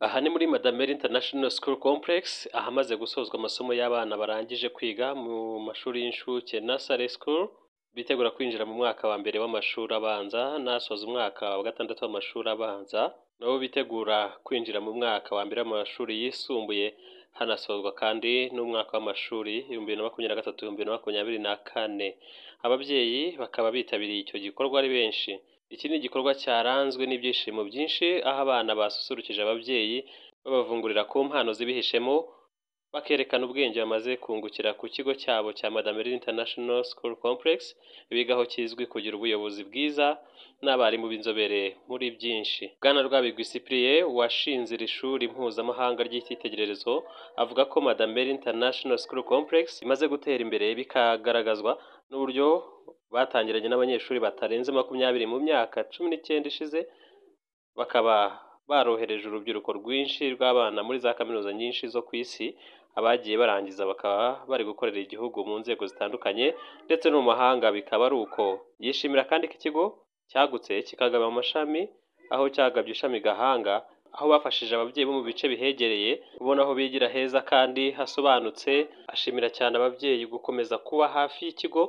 Aha ni muri Madameri International School Complex ahamaze gusozwa amasomo y'abana barangije kwiga mu mashuri y'inshuke nursery school bitegura kwinjira mu mwaka wa mbere w'amashuri abanza n'asoza umwaka wa gatandatu w'amashuri abanza nabo bitegura kwinjira mu mwaka wa mbere w'amashuri yisumbuye hanasozwa kandi n'umwaka w'amashuri ibihumbi bibiri na makumyabiri na gatatu ibihumbi bibiri na makumyabiri na kane. Ababyeyi bakaba bitabiriye icyo gikorwa ari benshi. Iki ni igikorwa cyaranzwe n'ibyishimo byinshi aho abana basusurukije ababyeyi babavungurira ku mpano zibihishemo bakerekana ubwenge bamaze kungukira ku kigo cyabo cya Madameri International School Complex bigaho kizwi kugira ubuyobozi bwiza n'abarimu b'inzobere muri byinshi. Bwana Rwabigwi Cyprien washinze iri shuri mpuzamahanga ry'icyitegererezo avuga ko Madameri International School Complex imaze gutera imbere bikagaragazwa n'uburyo batangiranye n'abanyeshuri batarenze makumyabiri mu myaka cumi n'icyenda ishize bakaba barohereje urubyiruko rwinshi rw'abana muri za kaminuza nyinshi zo ku isi abagiye barangiza bakaba bari gukorera igihugu mu nzego zitandukanye ndetse no mu mahanga bikaba ari uko yishimira kandi ko ikigo cyagutse kikagaba amashami aho cyagabye ishami Gahanga aho bafashije ababyeyi bo mu bice bihegereye kubona aho bigira heza kandi hasobanutse ashimira cyane ababyeyi gukomeza kuba hafi y'ikigo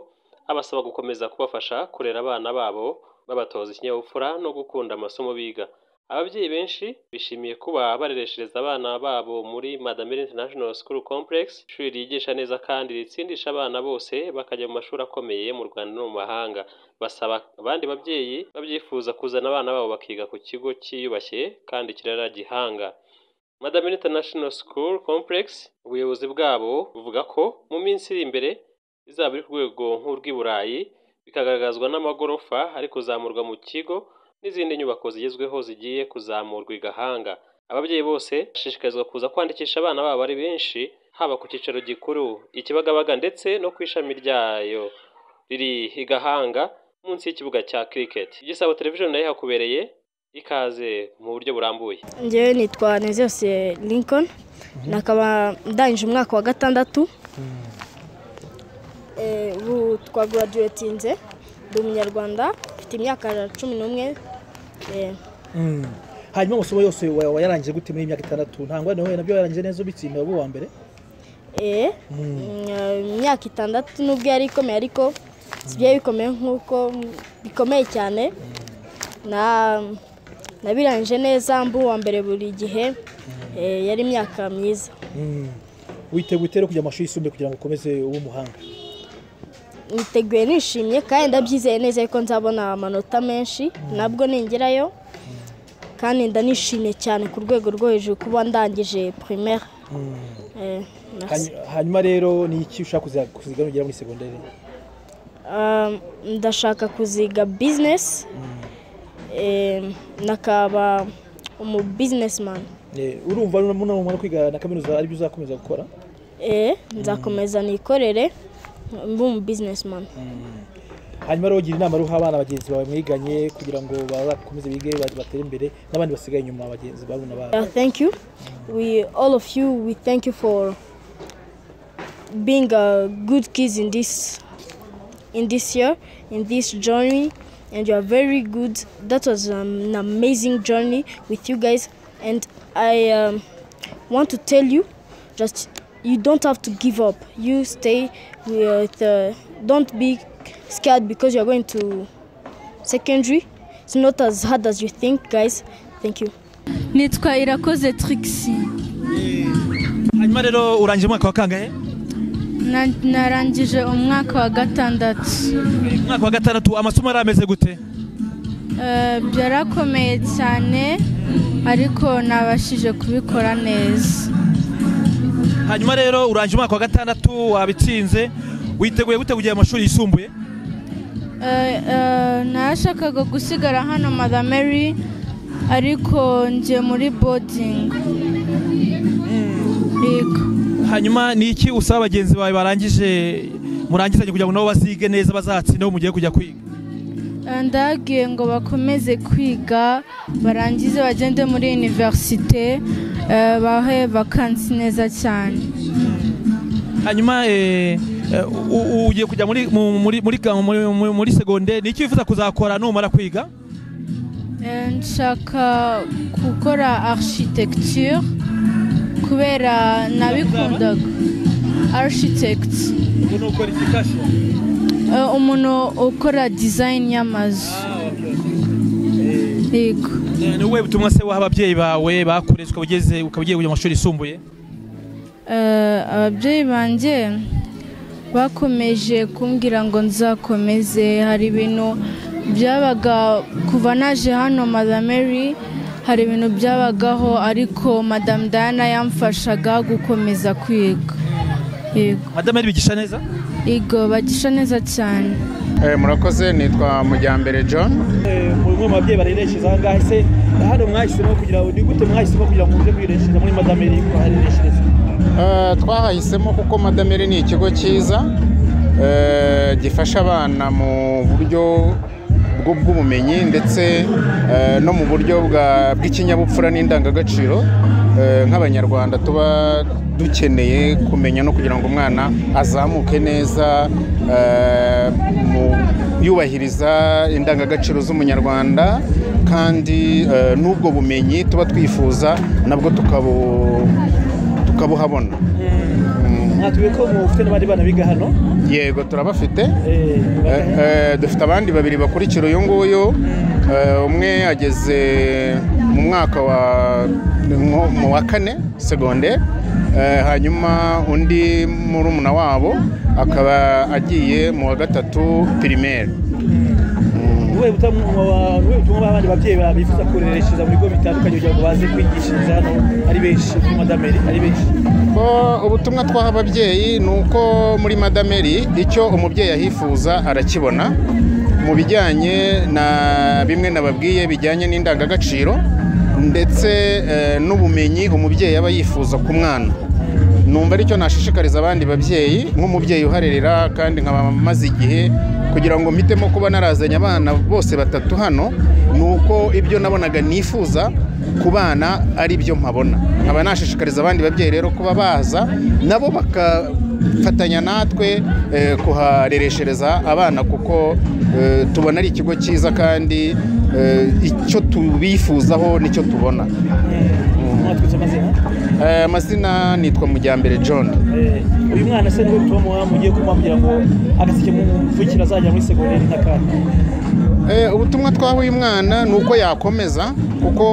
abasaba gukomeza kubafasha kurera abana babo babatoza ikinyabupfura no gukunda amasomo biga. Ababyeyi benshi bishimiye kuba barereshereza abana babo muri Madameri International School Complex ishuri ryigisha neza kandi ritsindisha abana bose bakajya mu mashuri akomeye mu Rwanda no mu mahanga. Basaba abandi babyeyi babyifuza kuzana abana babo bakiga ku kigo cyiyubashye kandi kirera gihanga. Madameri International School Complex ubuyobozi bwabo buvuga ko mu minsi iri imbere izaba iri ku rwego nk'urw'i Burayi bikagaragazwa n'amagorofa ari kuzamurwa mu kigo n'izindi nyubako zigezweho zigiye kuzamurwa i Gahanga ababyeyi bose bashishikarizwa kuza kwandikisha abana babo ari benshi haba ku cyicaro gikuru i Kibagabaga ndetse no ku ishami ryayo riri i Gahanga munsi y'ikibuga cya cricket. Igisabo television na yo hakubereye ikaze mu buryo burambuye. Njyewe nitwa Neziyose Lincoln nakaba ndangije umwaka wa gatandatu. Eh, ubu twagaraduwetinze ndi umunyarwanda mfite imyaka cumi n'umwe Eh, hanyuma amasomo yose wa- wayarangije gute muri iyi myaka itandatu? Ntabwo na byo yarangije neza ubitsinda uba uwa mbere? Eh, mm, imyaka itandatu nubwo yari ikomeye ariko si byari bikomeye nk'uko bikomeye cyane. Na nabirangije neza uwa mbere buri gihe Eh, yari imyaka myiza. Witeguye rero kujya mu mashuri yisumbuye kugira ngo ukomeze ube umuhanga niteguye nishimye kandi ndabyizeye neza ko nzabona amanota menshi nabwo ningerayo. Kandi ndanishimye cyane ku rwego rwo hejuru kuba ndangije primaire. Eh, merci. Hanyu- hanyuma rero ni iki ushaka kuziga nugera muri segonderi Um, ndashaka kuziga business. Eh, nakaba umu businessman. Eh, urumva numara kwiga na kaminuza ari byo uzakomeza gukora? Eh, nzakomeza nikorere. Mbe umu businessman hanyuma rero gira inama ruha abana bagenzi bawe mwiganye kugira ngo bakomeze bige batere imbere n'abandi basigaye inyuma bagenzi babo Uh, thank you. We all of you, we thank you for being a good kids in this in this year, in this journey, and you are very good. That was um, an amazing journey with you guys, and I um, want to tell you, just you don't have to give up. You stay with. Uh, don't be scared because you are going to secondary. It's not as hard as you think, guys. Thank you. nitwa irakoze trixi hanyuma rero urangije umwaka wa kangahe Na- narangije umwaka wa gatandatu umwaka wa gatandatu amasomo yari ameze gute Eh, byarakomeye cyane ariko nabashije kubikora neza hanyuma rero urangije umwaka wa gatandatu wabitsinze witeguye gute kujya mu mashuri yisumbuye? Eh, eh, nashakaga gusigara hano madameri ariko njye muri bodingi yego. Hanyuma ni iki usaba bagenzi bawe barangije murangizanye kugira ngo nabo bazige neza bazatsinde aho mugiye kujya kwiga? Ndagiye ngo bakomeze kwiga barangize bagende muri univerisite eh, bahe vakansi neza cyane. Hanyuma eh, eh, ugiye kujya muri mu- muri muri muri- muri segonderi ni iki wifuza kuzakora numara kwiga? Eh, nshaka gukora architecture kubera nabikundaga. Architect ubu ni ukora umuntu ukora design y'amazu. Yego. Ni wowe butumwa se waha ababyeyi bawe ukaba ugeze ukaba ugiye kujya mu mashuri yisumbuye? Eh, ababyeyi banjye bakomeje kumbwira ngo nzakomeze. Hari ibintu byabaga kuva naje hano madameri hari ibintu byabagaho ariko madamu dayana yamfashaga gukomeza kwiga. Yego. Madame bigisha neza? Yego bagisha neza cyane. Eh, murakoze nitwa mujyambere john. Umwe mu babyeyi barereshereza aha ngaha ese hano mwahisemo kugira ngo ni gute mwahisemo kugira ngo muze kwireshereza muri madame iri kuharereshereza Eh, twahahisemo kuko madamere ni ikigo cyiza eh, gifasha abana mu buryo bwo- bw'ubumenyi ndetse eh, no mu buryo bwa- bw'ikinyabupfura n'indangagaciro. eh, nk'abanyarwanda tuba dukeneye kumenya no kugira ngo umwana azamuke neza eh, yubahiriza indangagaciro z'umunyarwanda kandi eh, n'ubwo bumenyi tuba twifuza nabwo tukabu tukabuhabona. Mwatuye ko mufite n'abandi bana biga hano? Yego turabafite. Eh, Eh, eh, dufite abandi babiri bakurikira uyu nguyu. Umwe ageze mu mwaka wa nko- mu wa kane segonde hanyuma undi murumuna wabo akaba agiye mu wa gatatu pirimeri wowe butumwa abandi babyeyi ba- bifuza kurereshereza mu bigo bitandukanye kugira ngo baze kwigishiriza hano ari benshi muri madame iri ari benshi. Ubutumwa twaha ababyeyi ni uko muri madameri icyo umubyeyi ahifuza arakibona mu bijyanye na bimwe nababwiye bijyanye n'indangagaciro ndetse eh, n'ubumenyi umubyeyi aba yifuza ku mwana. Numva ari cyo nashishikariza abandi babyeyi nk'umubyeyi uharerera kandi nkaba maze igihe kugira ngo mpitemo kuba narazanye abana bose batatu hano ni uko ibyo nabonaga nifuza ku bana ari byo mpabona. Nkaba nashishikariza abandi babyeyi rero kuba baza nabo bakafatanya natwe eh, kuharereshereza abana kuko eh, tubona ari ikigo cyiza kandi eh, icyo tubifuzaho ni cyo tubona. Mwatwitse amazina? Eh, amazina nitwa mujyambere john. Eh, uyu mwana se ni we butumwa mugiye kumuha kugira ngo agaseke mu mvukira azajya muri segonderi n'akandi Eh, ubutumwa twaha uyu mwana ni uko yakomeza kuko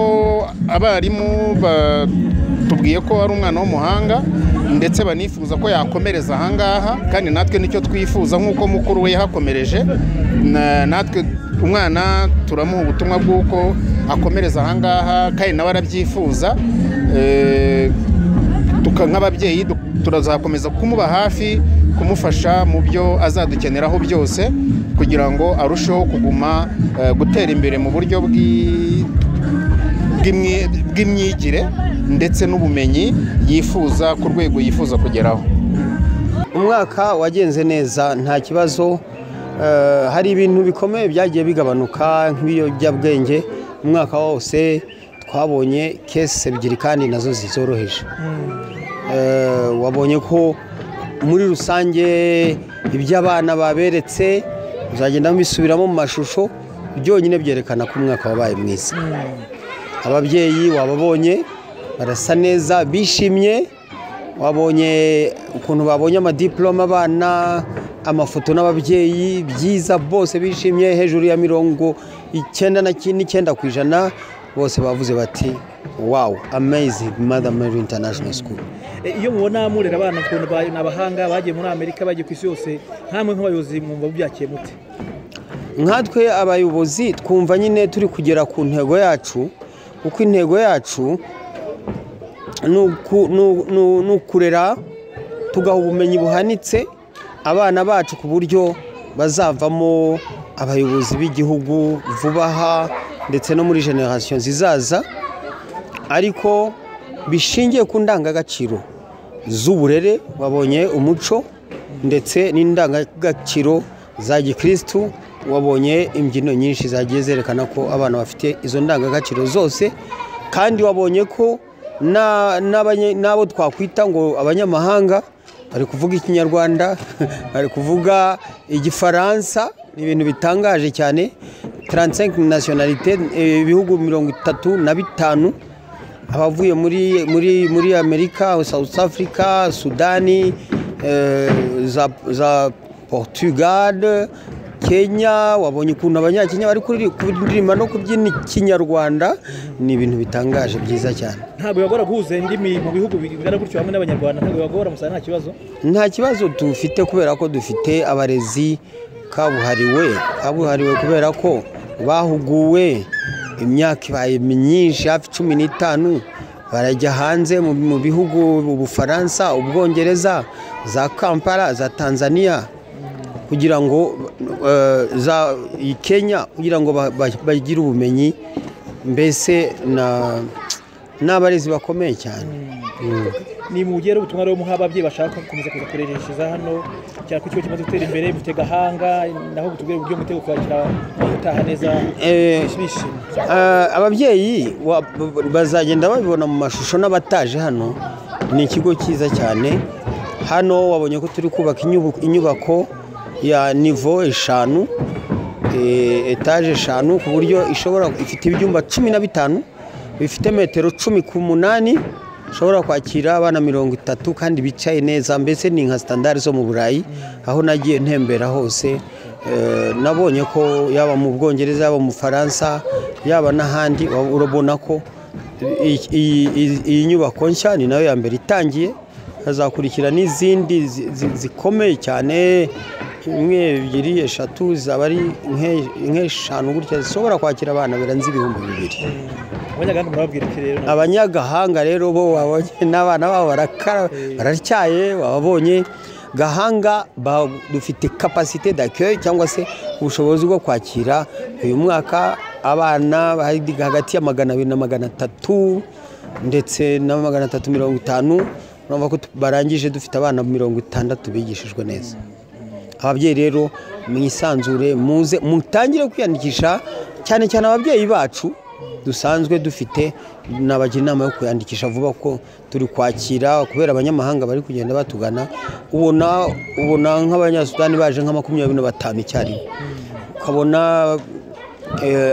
abarimu batubwiye ko ari umwana w'umuhanga ndetse banifuza ko yakomereza ahangaha kandi natwe ni cyo twifuza. Nk'uko mukuru we yahakomereje Na- natwe umwana turamuha ubutumwa bw'uko akomereza ahangaha kandi nawe arabyifuza. Nk'ababyeyi du- turazakomeza kumuba hafi kumufasha mu byo azadukeneraho byose kugira ngo arusheho kuguma eh, gutera imbere mu buryo bw'i- bw'imyi- bw'imyigire ndetse n'ubumenyi yifuza ku rwego yifuza kugeraho. Umwaka wagenze neza nta kibazo Eh, hari ibintu bikomeye byagiye bigabanuka nk'ibiyobyabwenge. Umwaka wose twabonye kesi ebyiri kandi na zo zizoroheje. Eh, wabonye ko muri rusange ibyo abana baberetse uzagenda mbisubiramo mu mashusho byonyine byerekana ko umwaka wabaye mwiza. Ababyeyi wababonye barasa neza bishimye wabonye ukuntu babonye amadiplome abana amafoto n'ababyeyi byiza bose bishimye hejuru ya mirongo icyenda n'icyenda ku ijana bose bavuze bati wawu amazing mother mary international school. Eh, iyo mubona murera abana ukuntu ni abahanga bagiye muri amerika bagiye ku isi yose nkamwe nk'abayobozi mwumva mubyakiye mute nkatwe abayobozi twumva nyine turi kugera ku ntego yacu kuko intego yacu ni ukurera tugaha ubumenyi buhanitse abana bacu ku buryo bazavamo abayobozi b'igihugu vuba aha ndetse no muri generasiyo zizaza ariko bishingiye ku ndangagaciro z'uburere wabonye umuco ndetse n'indangagaciro za gikirisitu wabonye imbyino nyinshi zagiye zerekana ko abana bafite izo ndangagaciro zose kandi wabonye ko n'abo twakwita ngo abanyamahanga bari kuvuga ikinyarwanda bari kuvuga igifaransa ni ibintu bitangaje cyane. 35 nationalite eh, ibihugu mirongo itatu na bitanu abavuye muri muri muri amerika south africa sudani eh, za, portugal kenya wabonye ukuntu abanyakenya bari kuri- kuririmba no kubyina ikinyarwanda ni ibintu bitangaje byiza cyane. Ntabwo bibagora guhuza indimi mu bihugu bingana gutyo hamwe n'abanyarwanda? Ntabwo bibagora musa nta kibazo? Nta kibazo dufite kubera ko dufite abarezi kabuhariwe kabuhariwe kubera ko bahuguwe imyaka ibaye myinshi hafi cumi n'itanu barajya hanze mu bihugu ubufaransa ubwongereza za kampala za tanzania kugira ngo eh, za kenya kugira ngo ba- ba- bagire ubumenyi mbese na n'abarezi bakomeye cyane Mm. Ni mu gihe ubutumwa rero muha ababyeyi bashaka gukomeza kuza kureresheza hano cyane ko ikigo kimaze gutera imbere mufite gahanga naho butubwira uburyo mwiteguye kwakira abataha neza. Eh, bishimye Ah, ababyeyi wa- bazagenda babibona mu mashusho n'abataje hano. Ni ikigo cyiza cyane. Hano wabonye ko turi kubaka inyubako ya nivo eshanu eh, etaje eshanu ku buryo ishobora ifite ibyumba cumi na bitanu bifite metero cumi ku munani ishobora kwakira abana mirongo itatu kandi bicaye neza mbese ni nka sitandari zo mu burayi aho nagiye ntembera hose Eh, nabonye ko yaba mu bwongereza yaba mu faransa yaba n'ahandi urabona ko iyi nyubako nshya ni na yo ya mbere itangiye. Hazakurikira n'izindi zi- zi- zikomeye cyane imwe ebyiri eshatu zaba ari nke- nk'eshanu gutya zishobora kwakira abana birenze ibihumbi bibiri. Abanyagahanga rero? Bo wabonye n'abana babo barakara baracyaye wababonye gahanga dufite kapasite d'accueil cyangwa se ubushobozi bwo kwakira uyu mwaka abana hagati ya magana abiri na magana atatu ndetse na magana atatu mirongo itanu. Urumva ko barangije dufite abana mirongo itandatu bigishijwe neza. Ababyeyi rero mwisanzure muze mutangire kwiyandikisha cyane cyane ababyeyi bacu dusanzwe dufite nabagira inama yo kwiyandikisha vuba ko turi kwakira kubera abanyamahanga bari kugenda batugana ubona ubona nk'abanyasudani baje nka makumyabiri na batanu icyarimwe ukabona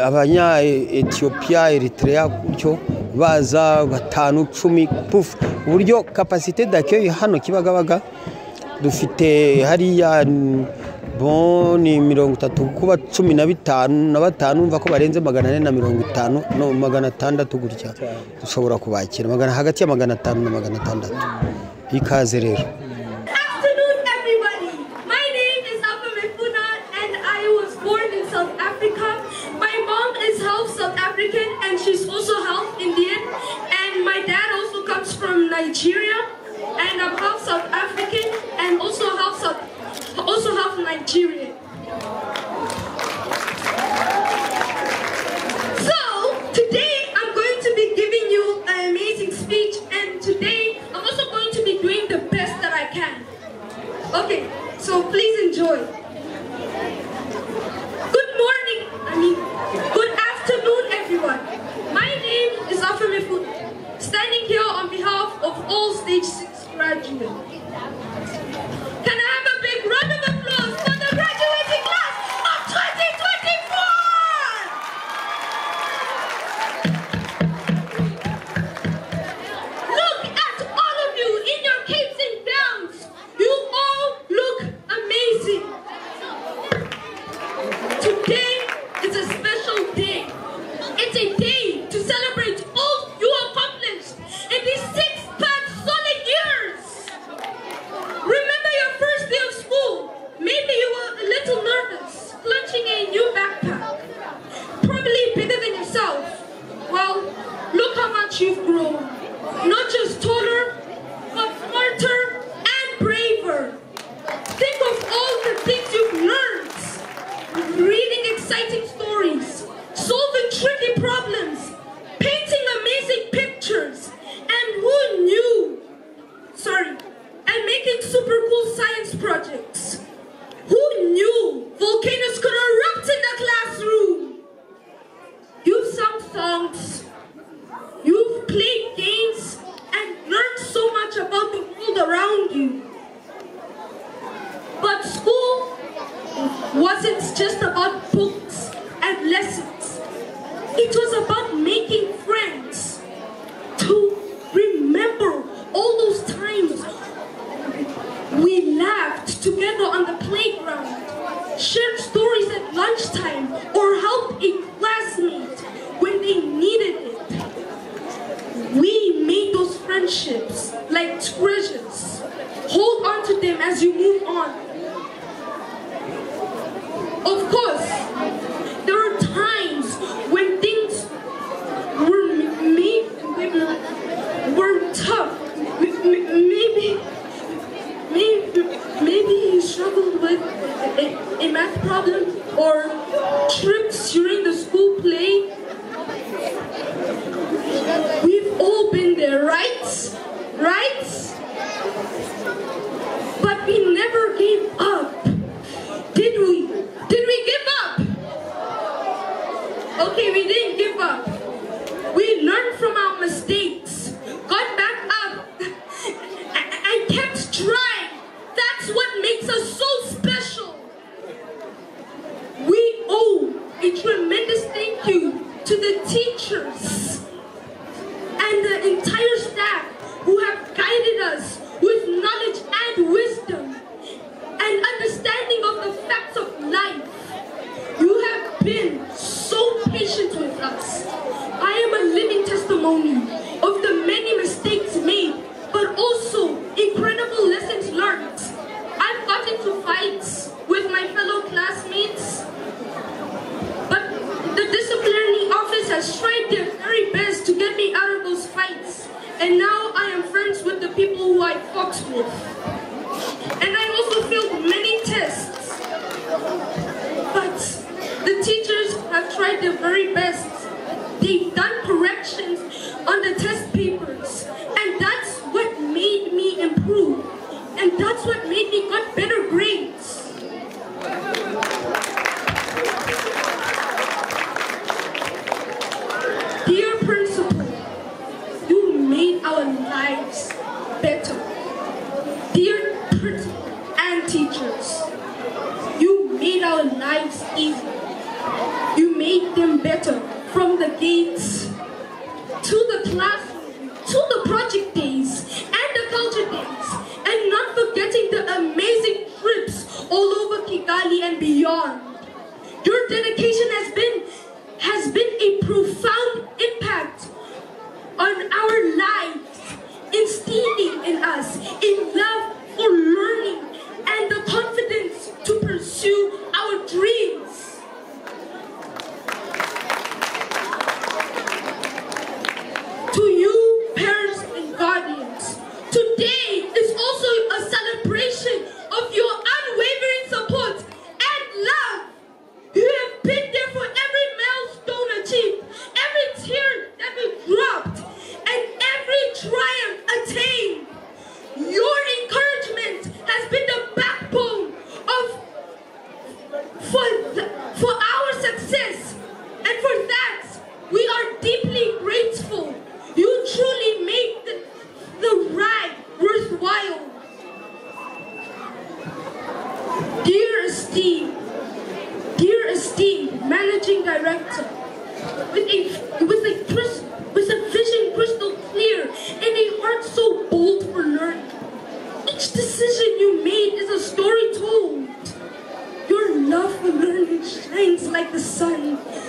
abanya etiyopiya eritrea gutyo baza batanu cumi pufu uburyo kapasite d'accueil hano kibagabaga dufite hariya bon ni mirongo itatu kuba cumi na bitanu na batanu umva ko barenze magana ane na mirongo itanu no magana atandatu gutya. Dushobora kubakira. Magana hagati ya magana atanu na magana atandatu. Ikaze rero. time. dedication has been has been a profound impact on our lives, instilling in us a love for learning and the confidence to pursue our dreams. like the sun.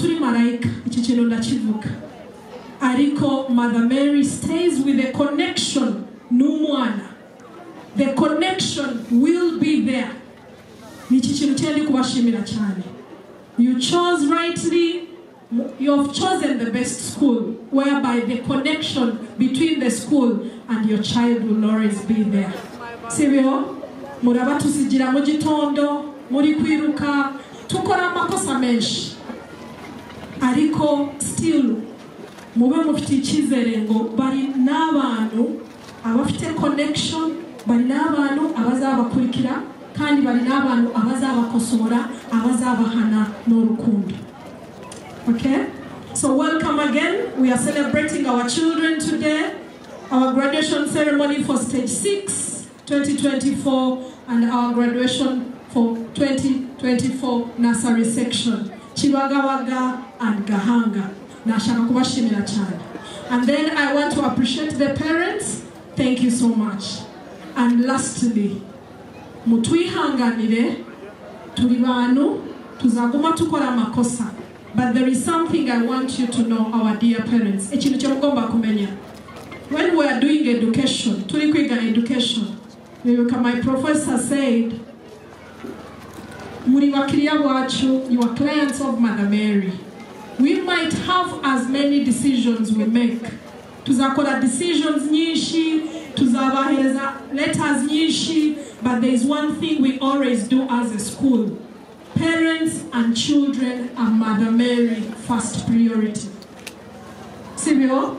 Turi marayika. Iki kintu ndakivuga. Ariko Mother Mary stays with the connection n'umwana the connection will be there. Ni iki kintu cyari kubashimira cyane. You chose rightly you have chosen the best school whereby the connection between the school and your child will always be there. Sibyo? Muraba tusigira mu gitondo muri kwiruka tukora amakosa menshi. Ariko still mube mufite icyizere ngo bari n'abantu abafite connection bari n'abantu abazabakurikira kandi bari n'abantu abazabakosora abazabahana n'urukundo Okay? So welcome again. We are celebrating our children today. Our graduation ceremony for stage 6, 2024, and our graduation for 2024 nursery section. Chibagawaga and Gahanga. Nashaka kubashimira cyane. And then I want to appreciate the parents. Thank you so much. And lastly, mutwihanganire turi bantu tuzaguma tukora amakosa but there is something i want you to know our dear parents ikintu cyo mugomba kumenya when we are doing education turi kwiga education bibuka my professor said muri bakiriya bacu you are clients of mother mary. We might have as many decisions we make. Tuzakora decisions nyinshi tuzabahereza letters nyinshi but there is one thing we always do as a school. Parents and children are mother mary first priority. Sibyo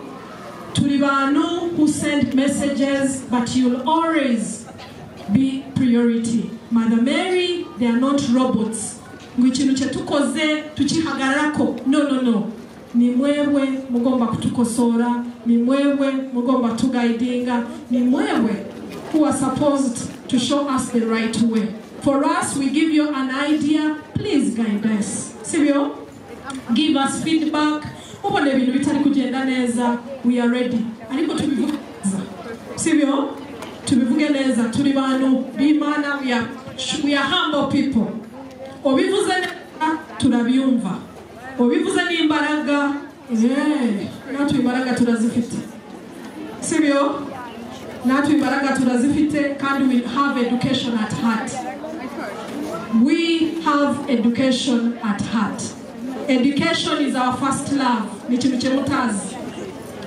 turi bantu who send messages but you'll always be priority mother mary they are not robots. Ngo ikintu cye no no no. Ni mwewe mugomba kutukosora ni mwewe mugomba tugaidinga ni mwewe who are supposed to show us the right way. For us we give you an idea. Please guide us. Sibyo give us feedback. Ubona ibintu bitari kugenda neza. We are ready. Ariko tubivuge neza. Sibyo tubivuge neza. Turi bantu b'imana. We are, we are humble people. Ubivuze neza turabyumva ubivuze n'imbaraga natwe imbaraga turazifite. Sibyo? Natwe imbaraga turazifite kandi we have education at heart. We have education at heart. Education is our first love.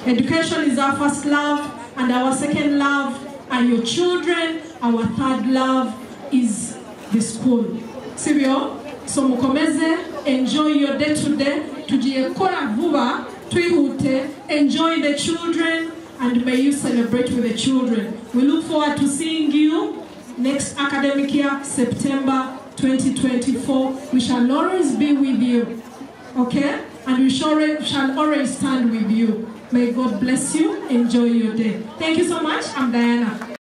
Education is our first love and our second love are your children our third love is the school. Sibyo so mukomeze enjoy your day today. Today, vuba enjoy the children and may you celebrate with the children. We look forward to seeing you next academic year september 2024 we shall always be with you okay? And we shall, shall always stand with you. May god bless you. Enjoy your day. Thank you so much. I'm diana.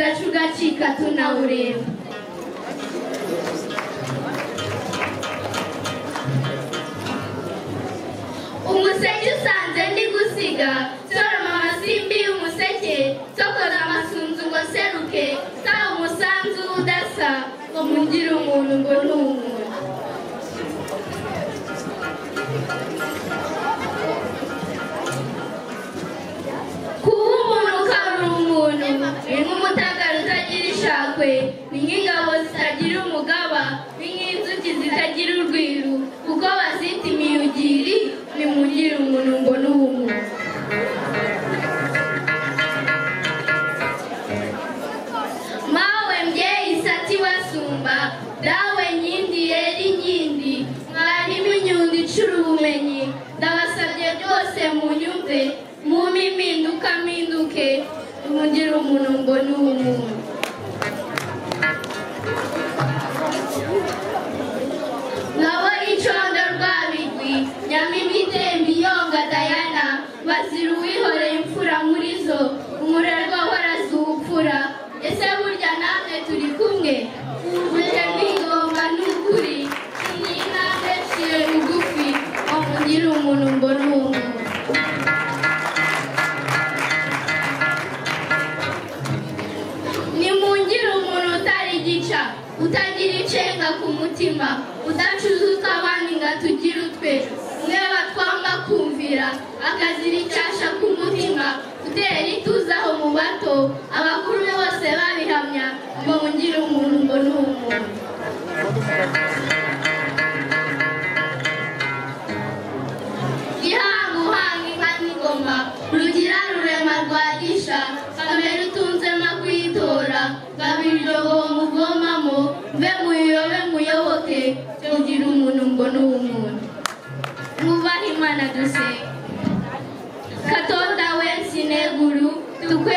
udaca ugacika tunawureba umuseke usanze ndi gusiga sora mama simbi umuseke sokoza amasunzu ngo seruke sawa umusanzu udasa ngo mugire umuntu ngo ni umuntu ni nk'umutakara utagira ishakwe. Ni nk'ingabo zitagira umugaba ni nk'inzuki zitagira urwiru. Kuko bazita imiyugiri ni mugire umuntu ngo n'ubu mawe mbyeyi sati wasumba dawe nyindi yeri nyindi mwarimu inyundo icura ubumenyi. Ndabasabye rwose munyumve muke duhungire umuntu mbone uw'umuntu akazirikasha ku mutima tuteri tuzaho mu bato guru tu que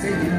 Senhor.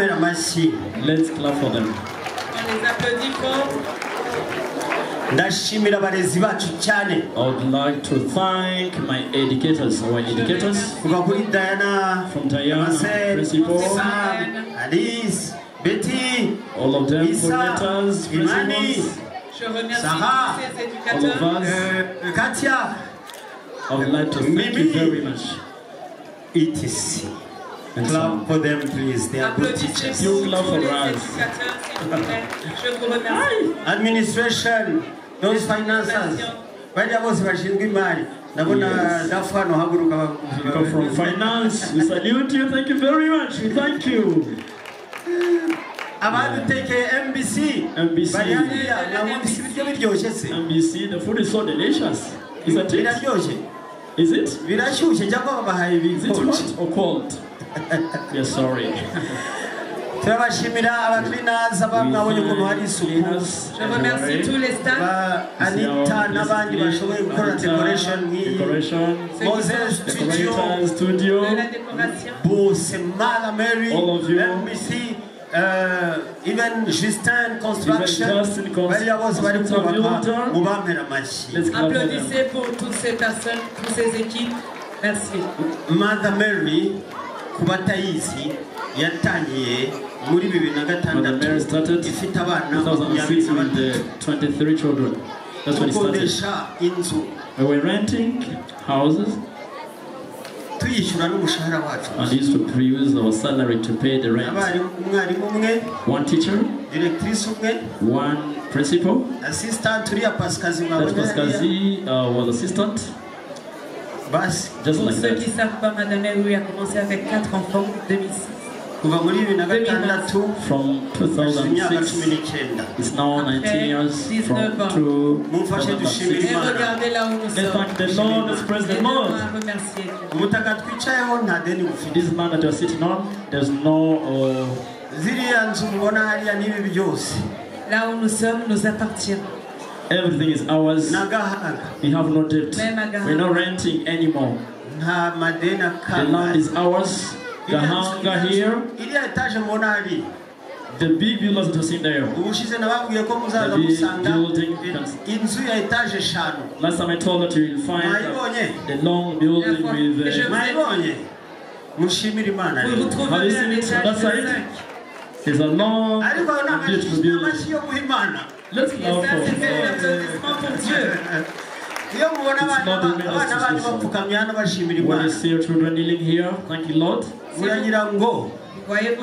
Let's clap for them. On les applaudit fort. ndashimira abarezi bacu cyane I would like to thank my educators, our educators. kuva kuri diana From Diana, Marcel, principal, Sam, alice betty all of them, Isa, coordinators, imani principals, Je remercie Sarah, tous ces all of éducateurs. us. euh, katia I would like to thank you very much. etc And clap so, for them please they are good teachers You clap for us. administration those finances bajya bose bashinzwe imari ndabona dafu hano haguruka from finance. We salute you. Thank you very much. We thank you. abadutekeye mbc MBC. bari hariya mwabumvise ibiryo biryoshye se MBC, the food is so delicious. Isn't it? biraryoshye Is it? birashyushye cyangwa babahaye Is it ibikonje hot or cold? yes, sorry. turabashimira abakirinazi abamwabonye ukuntu hari isuku Je remercie tous les staffs. ba anita n'abandi bashoboye gukora decoration nk'iyi moses studio De la décoration. bose mara mary All of you. mbc uh, even Justin Construction applaudissez pour toutes ces personnes pour ces équipes. Merci. Mother Mary kubatayizi yatangiye muri bibiri na gatandatu ifite abana makumyabiri na batatu gukodesha inzu. We were renting houses tuyishyura n'umushahara wacu and used to use our salary to pay the rent. abarimu umwarimu umwe One teacher, directrice umwe one principal. assistant uriya pasikazi uh, was assistant. basi Just Pour like ceux that. qui ne savent pas, Madame Eloui a commencé avec quatre enfants, 2006 kuva muri bibiri na gatandatu imyaka cumi n'icyenda mumfashe dushimira imana. twicayeho uh, nzu Là où nous sommes nous appartient. Everything is ours. We have no debt. We're not renting anymore. The land is ours. gahanga here. The big villas to the there. ubushize nababwiye ko muzaza last time i told that you will find the long building with uh, have you seen it? on that side It's a long beautiful building. Let's go for, for iyo mubona It's abana banyu bapfukamye hano bashimira when imana you see your children kneeling here. Thank you, Lord. muragira ngo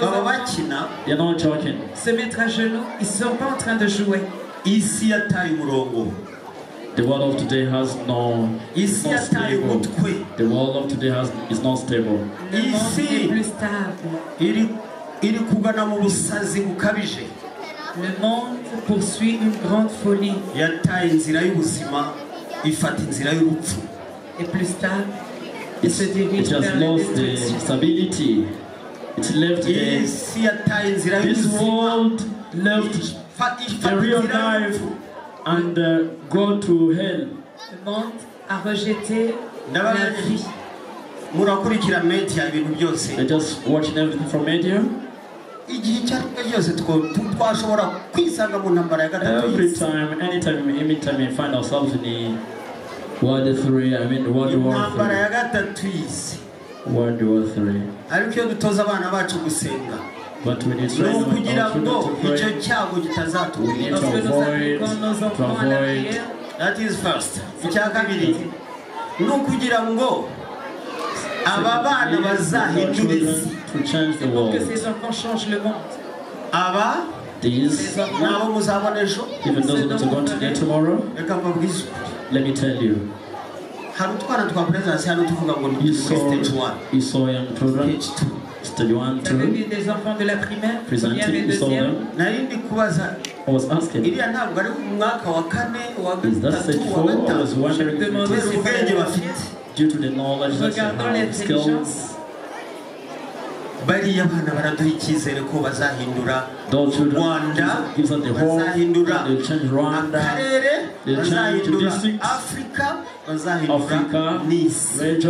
baba bakina You're not joking. se mettre à genoux. Ils sont pas en train de jouer. isi yataye umurongo The world of today has no, is isi not stable. The world of today has is not stable. Stable. iri iri kugana mu busazi bukabije Le monde poursuit une grande folie. yataye inzira y'ubuzima ifata inzira y'urupfu plus se It has lost the stability. It left the this world left the real life and uh, go to hell. Le monde a rejeté la Ndababonye vie. murakurikira media ibintu byose They're just watching everything from media. igihe icyo ari cyo cyose two- tu- twashobora kwisanga mu ntambara ya gatatu Every time, anytime, anytime we find ourselves in the World Three, I mean World War intambara ya Three, gatatu y'isi World War Three. ariko iyo dutoza abana bacu gusenga But we need to ni train ukugira ngo to icyo pray. cyago We need to Lorsque avoid, to enfants à la avoid. that is first icya kabiri ni ukugira ngo aba bana Our bazahindura isi to change the pour que world. ces enfants changent le monde. aba These, ni abo muzabona ejo even those that are going to get tomorrow, reka mbabwize ukuri let me tell you. Harutwana tukapoteza si ngo stage 1. 2. Stage 1 2. Presenting kubaza I was asking. Wa kane wa gatatu wa. I was wondering. Ubwenge bafite. Due to the knowledge that you have, skills. bariya bana baraduha icyizere ko bazahindura rwanda bazahindura akarere bazahindura Africa, bazahindura Africa.